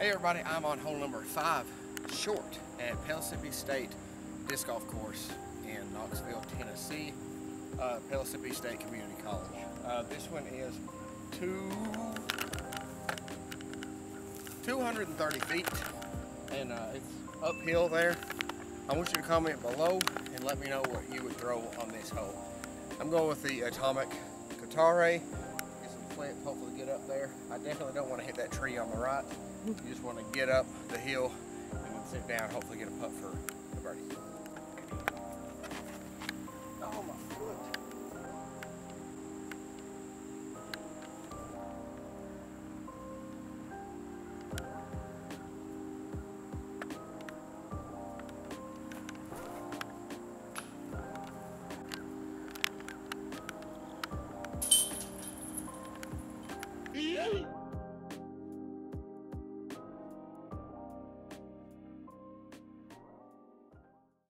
Hey everybody, I'm on hole number five, short, at Pellissippi State Disc Golf Course in Knoxville, Tennessee, uh, Pellissippi State Community College. Uh, this one is two, 230 feet, and uh, it's uphill there. I want you to comment below and let me know what you would throw on this hole. I'm going with the Atomic Kotare. Get some flip, hopefully get up there. I definitely don't want to hit that tree on the right. You just want to get up the hill and sit down, hopefully get a putt for a birdie.